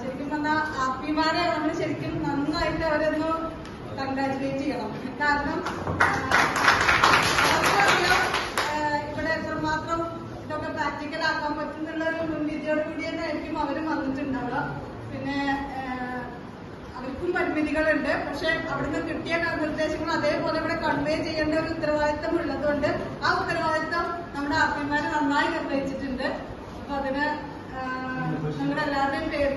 ശരിക്കും പറഞ്ഞാൽ ആപ്പിമാരെ നമ്മൾ ശരിക്കും നന്നായിട്ട് അവരൊന്ന് കൺഗ്രാറ്റുലേറ്റ് ചെയ്യണം. കാരണം ഇവിടെ എത്രമാത്രം ഇതൊക്കെ പ്രാക്ടിക്കൽ ആക്കാൻ പറ്റുന്നുള്ള ഒരു മുൻവിധിയോട് കൂടി തന്നെ ആയിരിക്കും അവരും വന്നിട്ടുണ്ടാവുക. പിന്നെ അവർക്കും പരിമിതികളുണ്ട്. പക്ഷെ അവിടുന്ന് കിട്ടിയ നിർദ്ദേശങ്ങൾ അതേപോലെ ഇവിടെ കൺവേ ചെയ്യേണ്ട ഒരു ഉത്തരവാദിത്തം ഉള്ളതുകൊണ്ട് ആ ഉത്തരവാദിത്തം നമ്മുടെ ആപ്പിമാരെ നന്നായി നിർവഹിച്ചിട്ടുണ്ട്. അപ്പൊ അതിന് നിങ്ങളുടെ